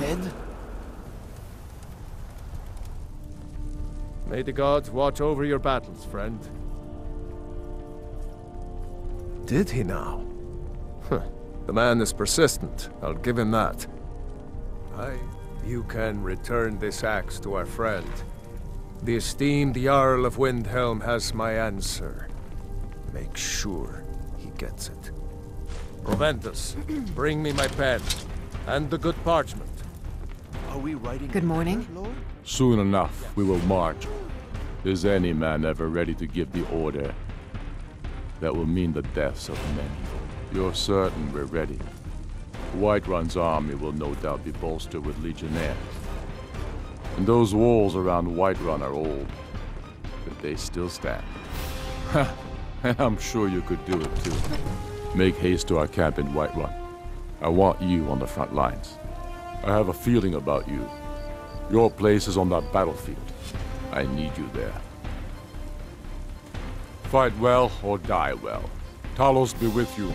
Dead? May the gods watch over your battles, friend. Did he now? Huh. The man is persistent, I'll give him that. Aye, you can return this axe to our friend. The esteemed Jarl of Windhelm has my answer. Make sure he gets it. Proventus, bring me my pen. And the good parchment. Are we writing? Good morning. Soon enough, we will march. Is any man ever ready to give the order? That will mean the deaths of many. You're certain we're ready. Whiterun's army will no doubt be bolstered with legionnaires. And those walls around Whiterun are old, but they still stand. and I'm sure you could do it too. Make haste to our camp in Whiterun. I want you on the front lines. I have a feeling about you. Your place is on that battlefield. I need you there. Fight well or die well. Talos be with you.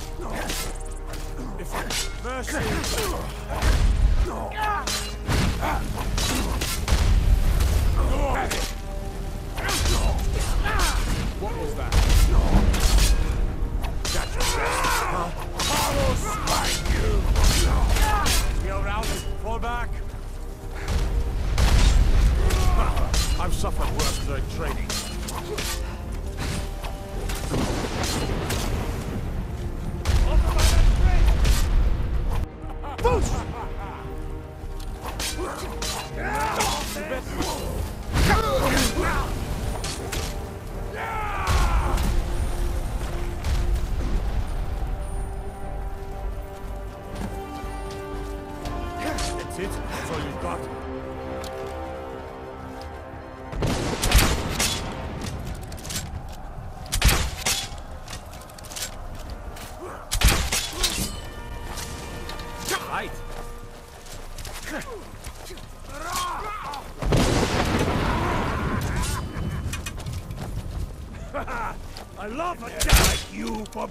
Mercy.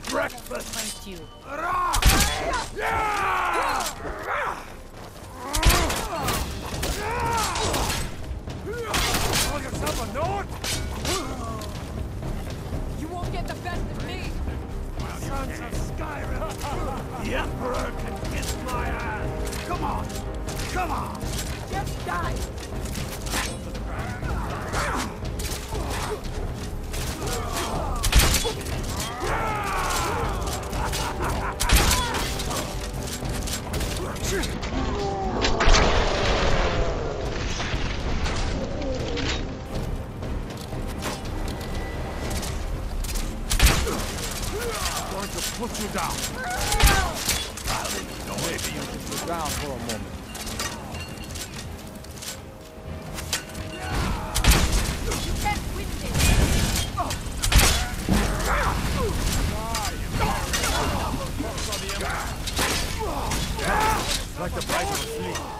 Breakfast. Thank you. Call yourself a Nord? You won't get the best of me. Sons of Skyrim. the Emperor can kiss my ass. Come on. Come on. Going to put you down. Maybe you can sit down for a moment. Like the bite of a flea.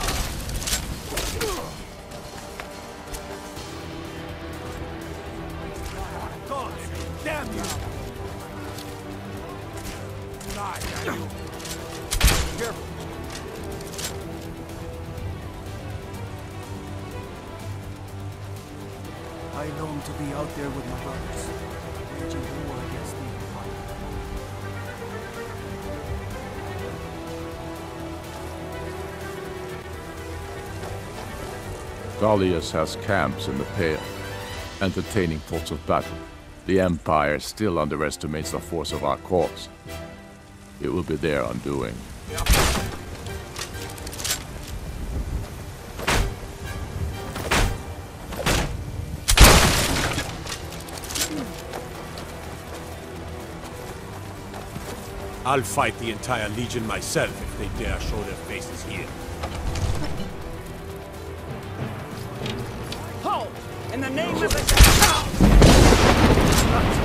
I long to be out there with my brothers, waging war against the Empire. Tullius has camps in the Pale, entertaining thoughts of battle. The Empire still underestimates the force of our cause. It will be their undoing. I'll fight the entire Legion myself if they dare show their faces here. Halt! In the name of the...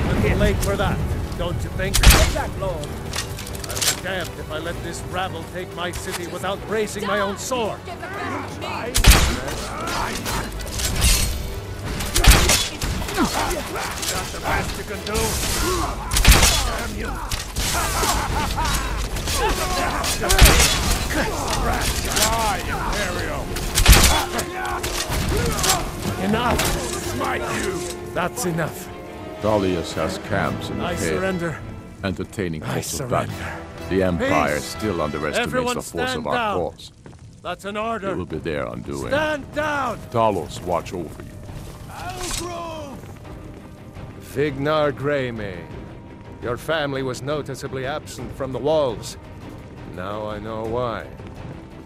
A little late for that, don't you think? Take that, Lord! I'll be damned if I let this rabble take my city without raising my own sword. Get the best of me! That's the best you can do! Enough! Smite you! That's enough. Tullius has camps in the I Pale, surrender. entertaining I thoughts of battle. surrender. The Empire Peace. still underestimates Everyone the force of our down. cause. That's an order. It order. will be their undoing. Stand down! Talos watch over you. Balgruuf! Vignar Greymane. Your family was noticeably absent from the walls. Now I know why.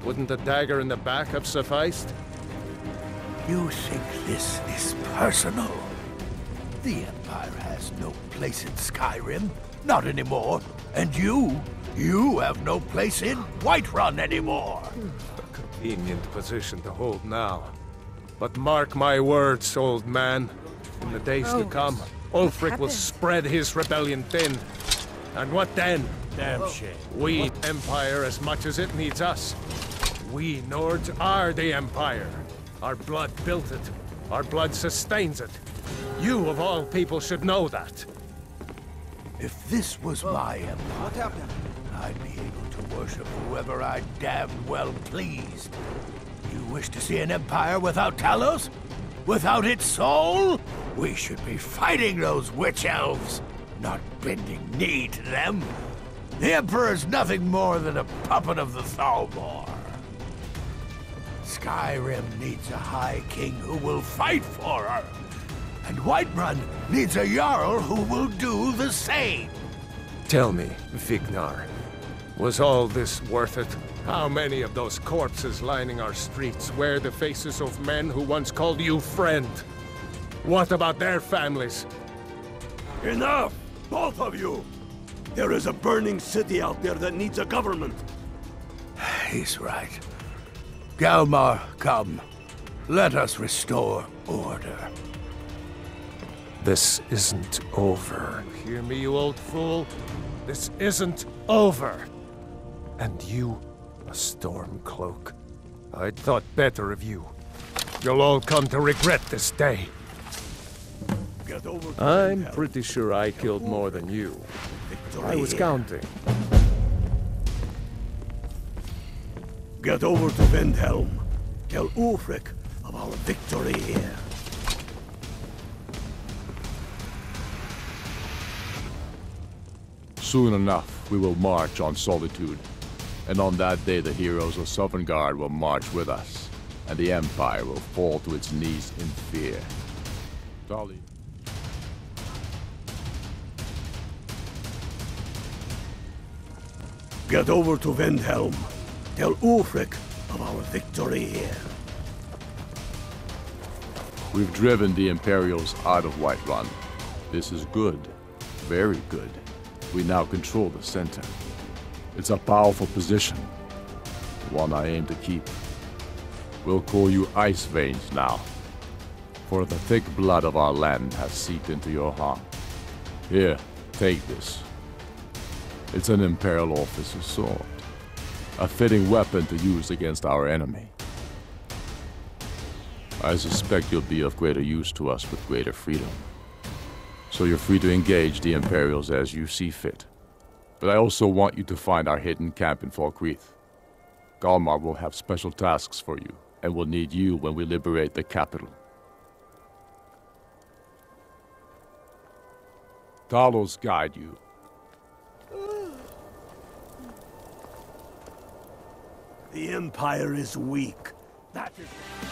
Wouldn't a dagger in the back have sufficed? You think this is personal? The Empire has no place in Skyrim. Not anymore. And you? You have no place in Whiterun anymore. A convenient position to hold now. But mark my words, old man. In the days to oh, come, Ulfric will spread his rebellion thin. And what then? Damn shame. We need Empire as much as it needs us. We Nords are the Empire. Our blood built it. Our blood sustains it. You, of all people, should know that. If this was my empire, What happened? I'd be able to worship whoever I damned well pleased. You wish to see an empire without Talos? Without its soul? We should be fighting those witch elves, not bending knee to them. The Emperor's nothing more than a puppet of the Thalmor. Skyrim needs a High King who will fight for her. And Whiterun needs a Jarl who will do the same. Tell me, Vignar, was all this worth it? How many of those corpses lining our streets wear the faces of men who once called you friend? What about their families? Enough! Both of you! There is a burning city out there that needs a government. He's right. Galmar, come. Let us restore order. This isn't over. Hear me, you old fool? This isn't over. And you, a Stormcloak. I'd thought better of you. You'll all come to regret this day. Get over I'm pretty sure I killed more than you. Victory I was counting. Get over to Windhelm. Tell Ulfric of our victory here. Soon enough, we will march on Solitude. And on that day, the heroes of Sovngarde will march with us. And the Empire will fall to its knees in fear. Dolly. Get over to Windhelm. Tell Ulfric of our victory here. We've driven the Imperials out of Whiterun. This is good. Very good. We now control the center. It's a powerful position, one I aim to keep. We'll call you Ice Veins now, for the thick blood of our land has seeped into your heart. Here, take this. It's an Imperial officer's sword, a fitting weapon to use against our enemy. I suspect you'll be of greater use to us with greater freedom. So you're free to engage the Imperials as you see fit. But I also want you to find our hidden camp in Falkreath. Galmar will have special tasks for you, and will need you when we liberate the capital. Talos guide you. The Empire is weak. That is...